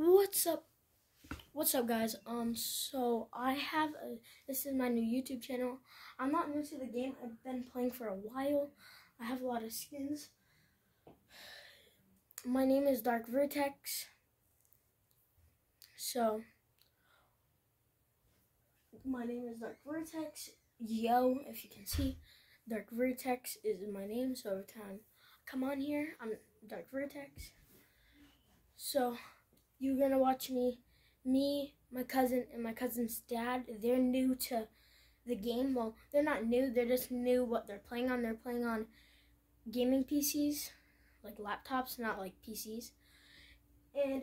What's up? What's up, guys? Um, so I have a. This is my new YouTube channel. I'm not new to the game. I've been playing for a while. I have a lot of skins. My name is Dark Vertex. So, my name is Dark Vertex. Yo, if you can see, Dark Vertex is my name. So every time I come on here, I'm Dark Vertex. So you're gonna watch me, me, my cousin, and my cousin's dad. They're new to the game. Well, they're not new. They're just new what they're playing on. They're playing on gaming PCs, like laptops, not like PCs. And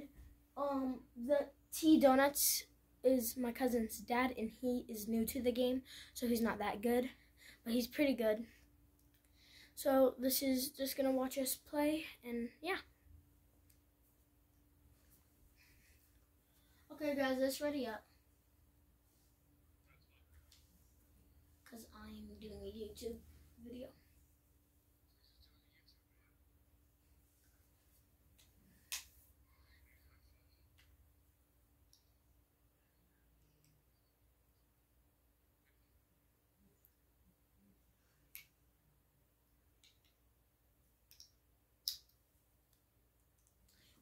um, the T Donuts is my cousin's dad, and he is new to the game, so he's not that good, but he's pretty good. So this is just gonna watch us play, and yeah. Okay, guys, let's ready up. Because I'm doing a YouTube video.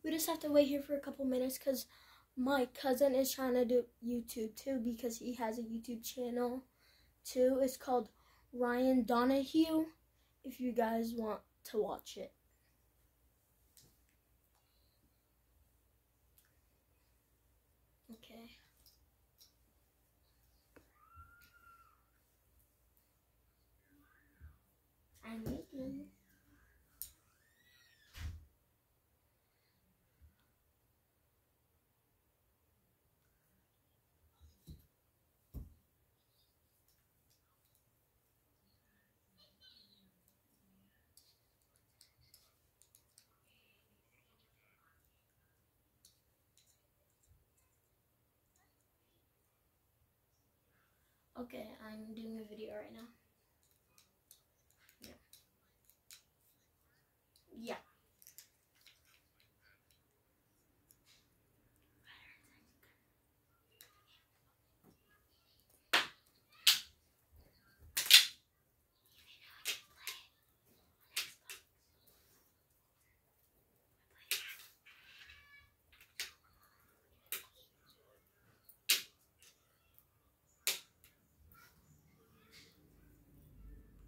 We just have to wait here for a couple minutes because my cousin is trying to do YouTube too because he has a YouTube channel too. It's called Ryan Donahue if you guys want to watch it. Okay. I'm making Okay, I'm doing a video right now. Yeah. Yeah. Ready up. I need to close my doors. We literally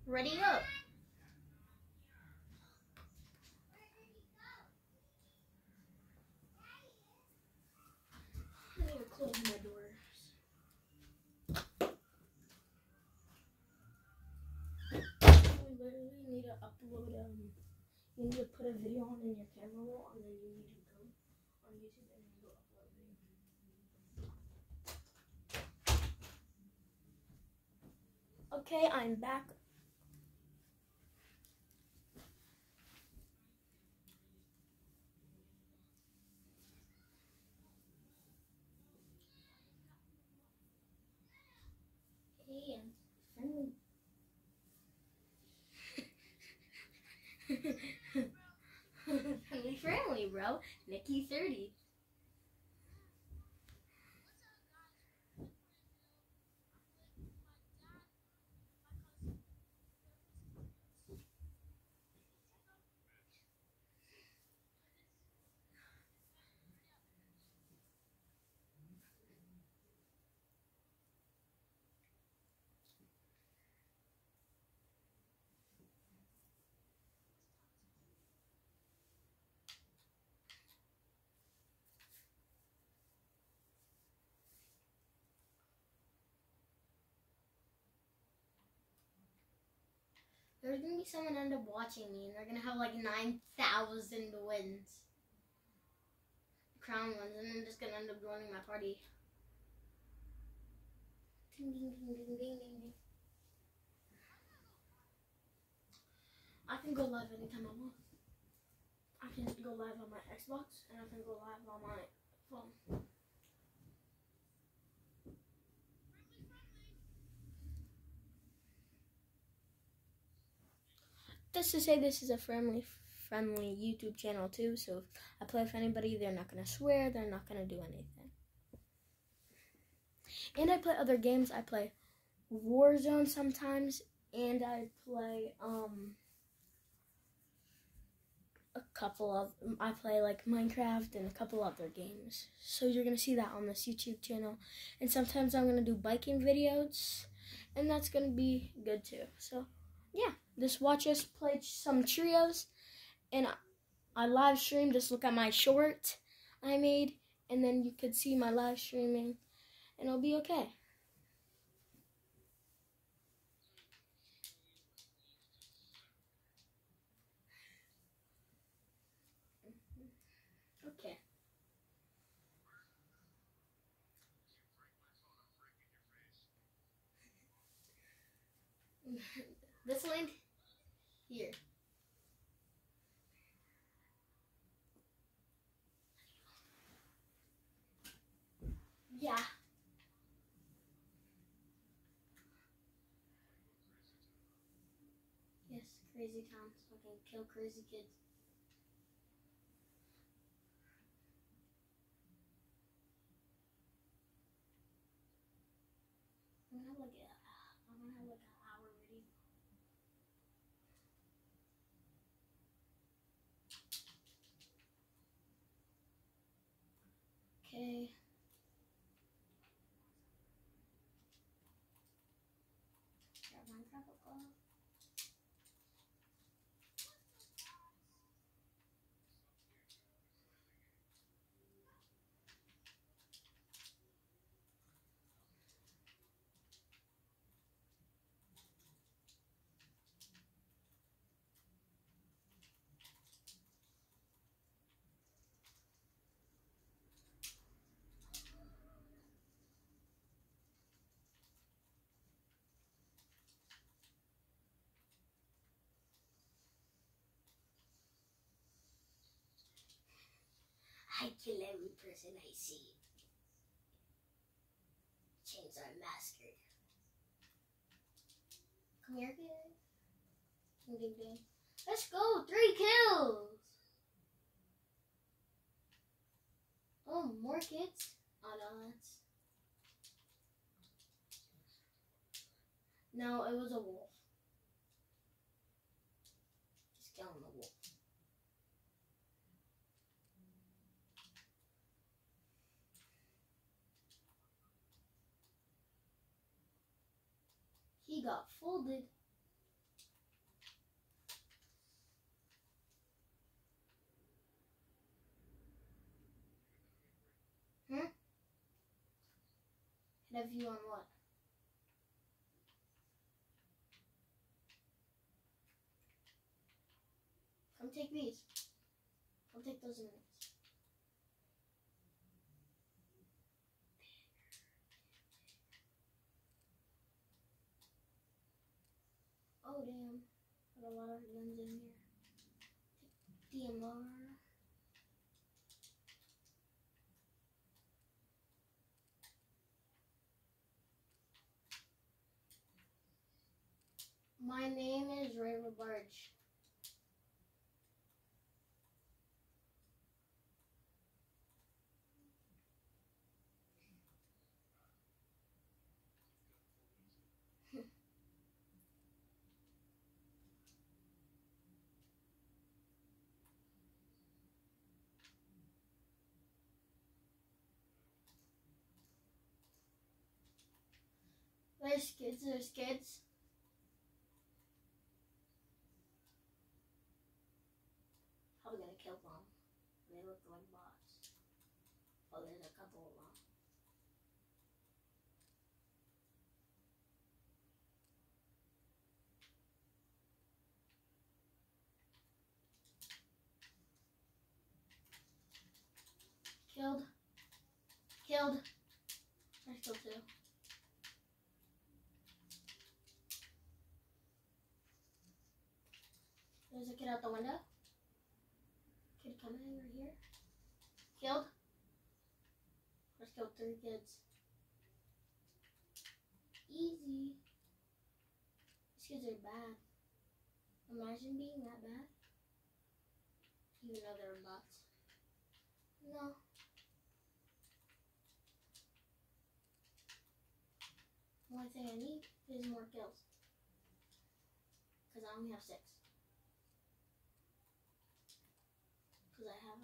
need to upload um you need to put a video on in your camera roll and then you need to go on YouTube and then go upload video. Okay, I'm back. Hey, I'm friendly. friendly, friendly, bro. 30. There's gonna be someone end up watching me, and they're gonna have like 9,000 wins. Crown ones, and I'm just gonna end up joining my party. Ding, ding, ding, ding, ding, ding, ding. I can go live anytime I want. I can go live on my Xbox, and I can go live on my phone. Just to say this is a friendly friendly YouTube channel too. So if I play with anybody, they're not gonna swear. They're not gonna do anything. And I play other games. I play Warzone sometimes, and I play um a couple of I play like Minecraft and a couple other games. So you're gonna see that on this YouTube channel. And sometimes I'm gonna do biking videos and that's gonna be good too. So yeah, just watch us play some trios and I live stream, just look at my short I made and then you could see my live streaming and it'll be okay. Okay. this land here. Yeah. Yes, crazy town so I can kill crazy kids. I'm gonna have like a, I'm gonna have like an hour video. Okay. Grab Minecraft up. I kill every person I see. Chainsaw Massacre. Come here, kid. Let's go! Three kills! Oh, more kids? Oh, no, that's... No, it was a wolf. Just killing the wolf. He got folded. Hmm? A view on what? Come take these. Come take those minutes. Oh damn. Got a lot of guns in here. DMR. My name is Ray Robarge. There's kids, there's kids. Probably gonna kill them. They look like bots. Oh, there's a couple of them. Killed. Killed. There's still two. There's a kid out the window. Kid coming in right here. Killed. Let's kill three kids. Easy. These kids are bad. Imagine being that bad. even though they're bots. No. One thing I need is more kills. Because I only have six. Because I have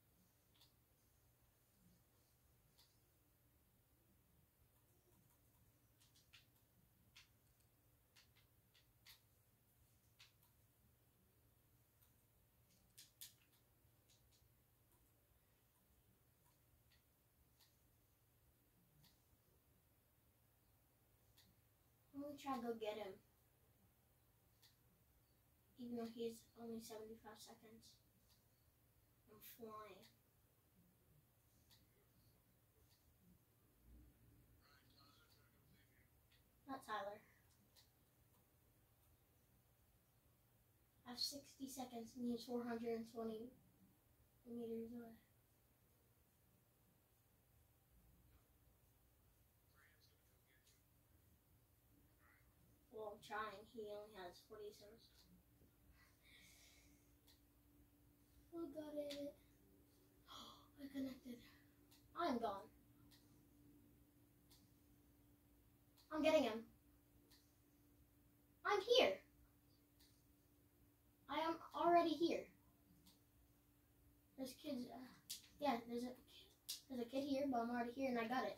Gonna try to go get him. Even though he's only 75 seconds. I'm flying. Not Tyler. I have 60 seconds and he's 420 meters away. Well, I'm trying. He only has 47. Oh, got it. I connected. I'm gone. I'm getting him. I'm here. I am already here. There's kids. Uh, yeah, there's a there's a kid here, but I'm already here and I got it.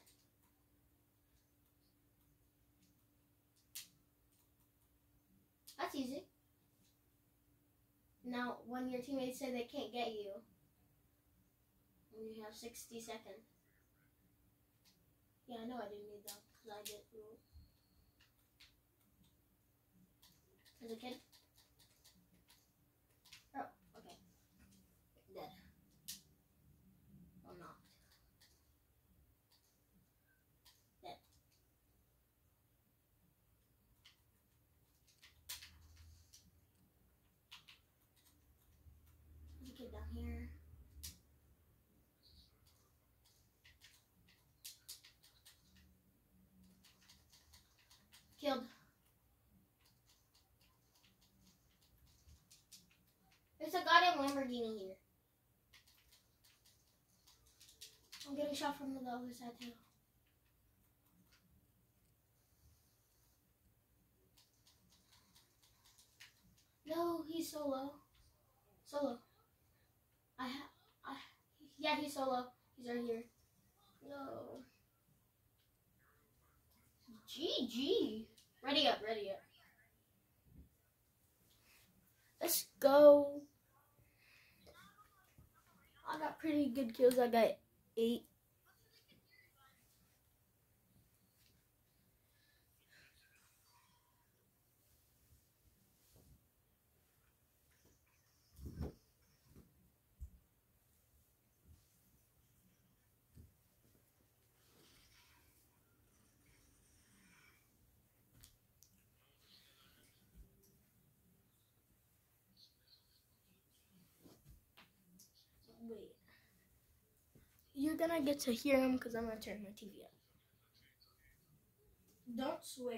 That's easy. Now, when your teammates say they can't get you, you have 60 seconds. Yeah, I know I didn't need that because I did. There's a kid. Oh, okay. Dead. Or not. Dead. Down here. Killed. There's a goddamn Lamborghini here. I'm getting shot from the other side too. No, he's solo. Solo. Yeah, he's solo. He's right here. No. GG. Ready up, ready up. Let's go. I got pretty good kills. I got eight. Wait. You're gonna get to hear him because I'm gonna turn my TV up. Don't swear.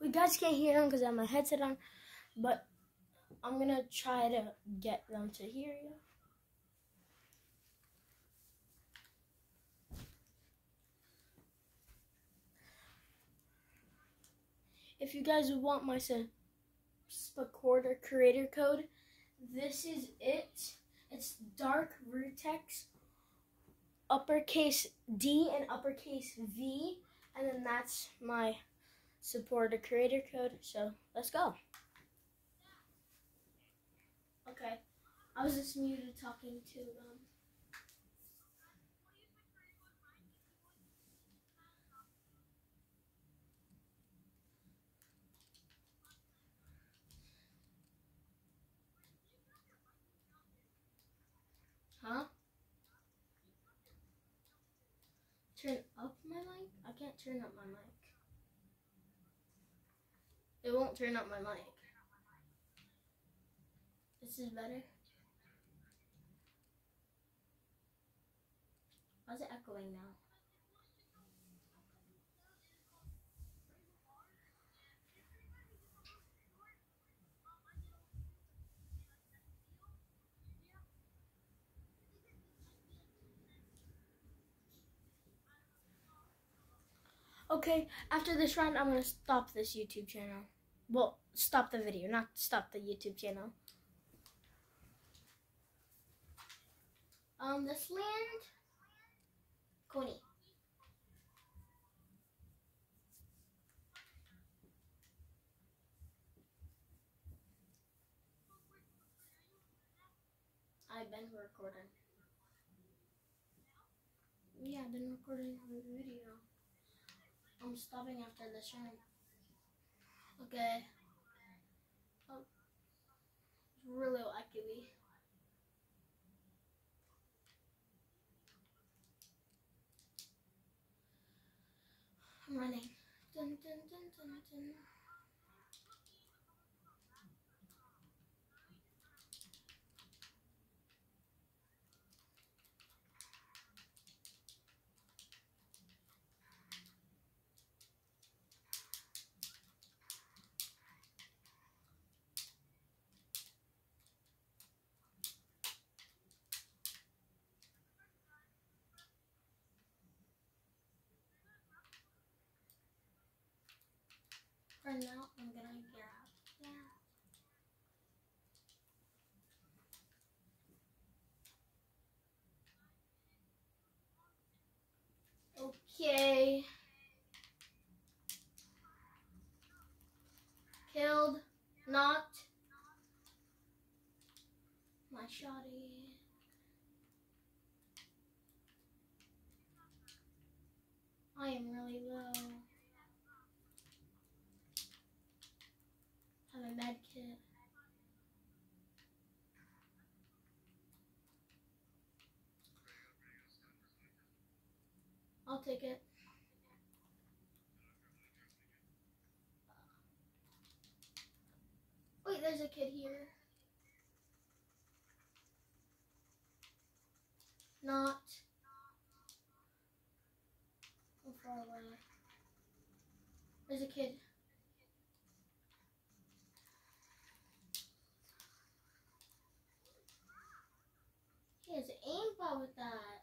We guys can't hear him because I have my headset on, but I'm gonna try to get them to hear you. If you guys want my Spacorder creator code, this is it. It's dark Vertex, uppercase D and uppercase V, and then that's my supporter creator code. So let's go. Okay. I was just muted talking to um Huh? Turn up my mic? I can't turn up my mic. It won't turn up my mic. This is better. Why is it echoing now? Okay, after this round, I'm gonna stop this YouTube channel. Well, stop the video, not stop the YouTube channel. Um, this land, Coney. I've been recording. Yeah, I've been recording a video. I'm stopping after this round. Okay. Oh, it's really wacky. I'm running. Dun, dun, dun, For now, I'm gonna grab that. Okay. Killed. Knocked. My shotty. I am really low. Have kit. I'll take it. Wait, there's a kid here. Not. I'm far away. There's a kid. He has an aimbot with that.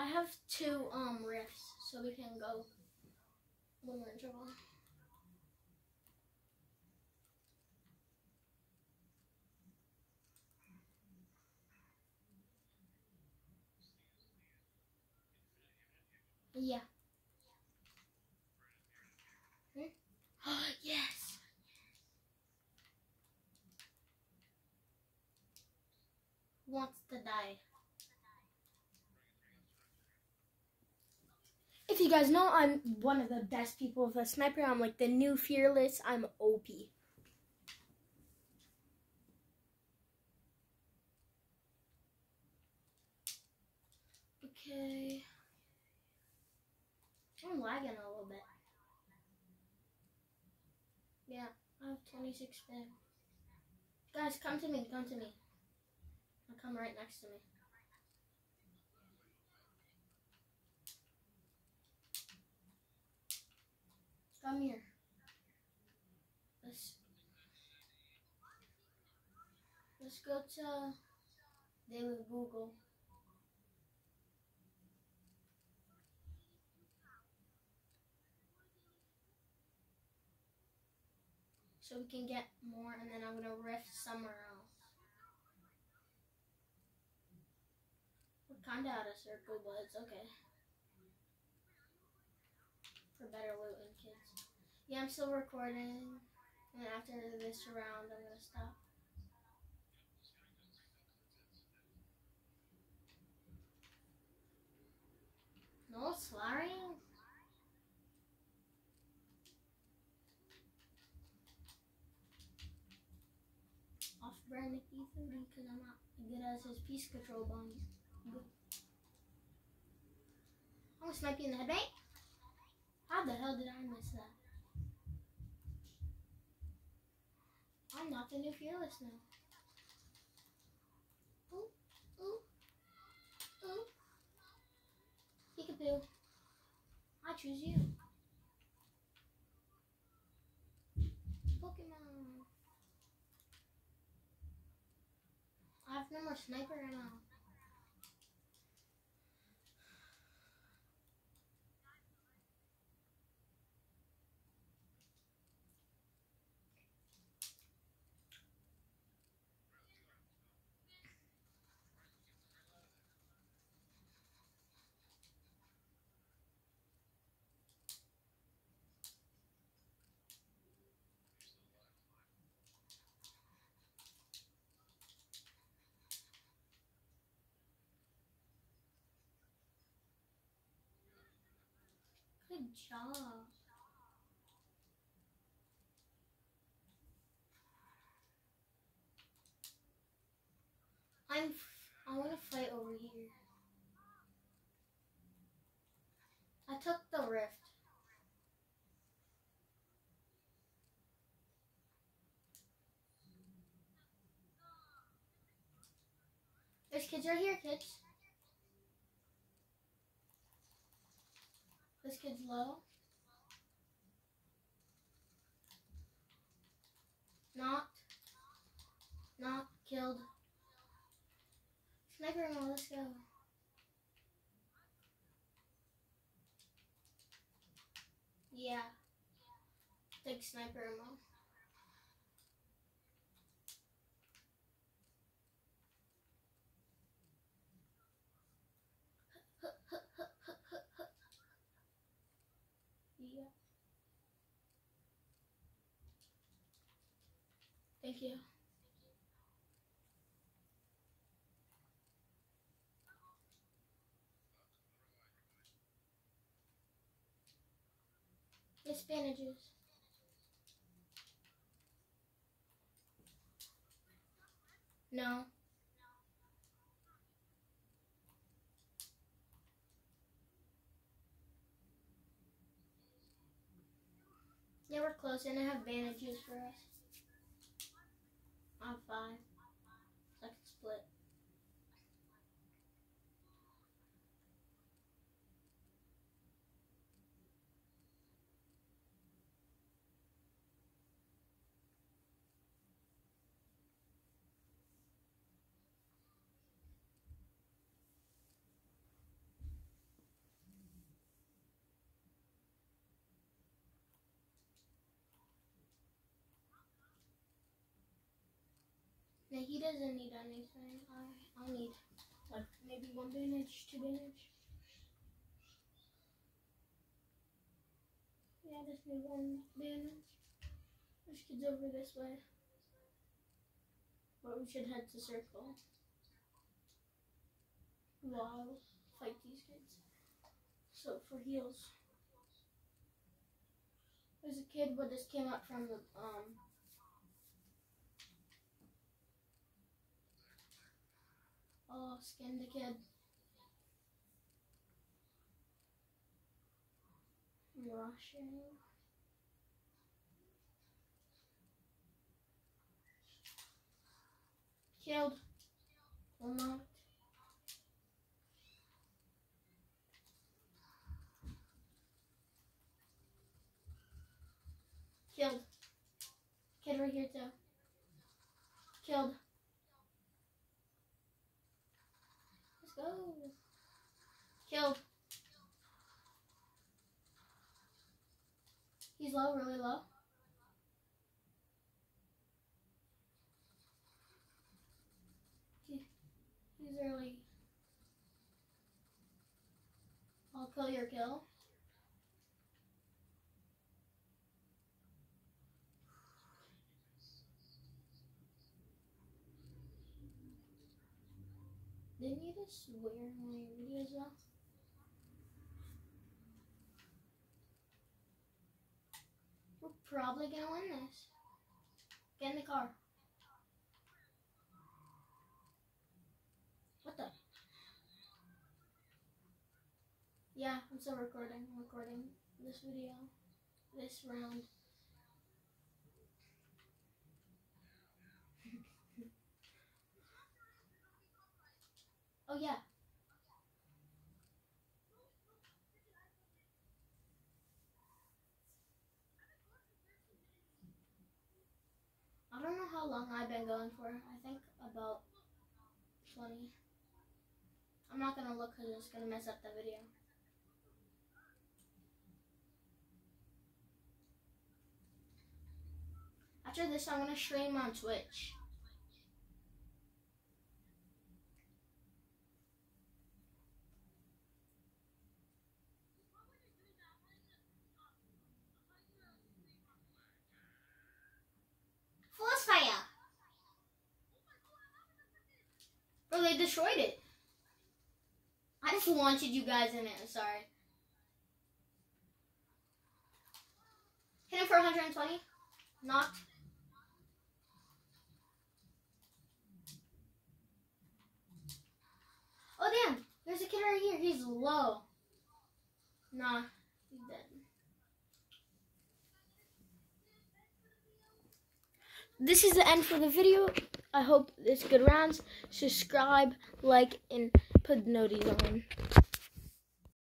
I have two um rifts, so we can go when we're in trouble. Yeah. Hmm? yes. Wants to die. If you guys know, I'm one of the best people with a sniper. I'm like the new fearless. I'm OP. Okay. I'm lagging a little bit. Yeah, I have 26 spin. Guys, come to me, come to me. I'll come right next to me. Come here. Let's let's go to Daily Google. So we can get more and then I'm gonna rift somewhere else. We're kinda out of circle, but it's okay. For better looting kids. Yeah, I'm still recording. And after this round, I'm going to stop. No slurring? Off brand Nick E30 because I'm not good as his piece control bomb. Almost might be in the head. How the hell did I miss that? Not the new fearless now. Ooh, ooh, oh, ooh. Peekaboo. I choose you. Pokemon. I have no more sniper ammo. Good job. I'm. I want to fight over here. I took the rift. There's kids right here, kids. This kid's low. Knocked. Knocked. Killed. Sniper ammo, let's go. Yeah. Take sniper ammo. Yeah. Thank you. It's bandages. No. Yeah, we're close, and I have bandages for us. Have five. So I can split. No, he doesn't need anything. I, I'll need like maybe one bandage, two bandage. Yeah, just need one bandage. This kids over this way. But we should head to circle. While fight these kids. So for heals. There's a kid what just came up from the um Oh, skin the kid. Rushing. Killed. Well knocked. Killed. Kid right here too. Killed. Let's go. Killed. He's low, really low. He's early. I'll kill your kill. Didn't you just swear in one of your videos though? probably gonna win this. Get in the car. What the? Yeah, I'm still recording. I'm recording this video, this round. oh yeah. Don't know how long I've been going for. I think about 20. I'm not gonna look because it's gonna mess up the video. After this, I'm gonna stream on Twitch. Bro, they destroyed it. I just wanted you guys in it. I'm sorry. Hit him for 120. Knocked. Oh damn! There's a kid right here. He's low. Nah, he's dead. This is the end for the video. I hope this good rounds. Subscribe, like, and put noties on.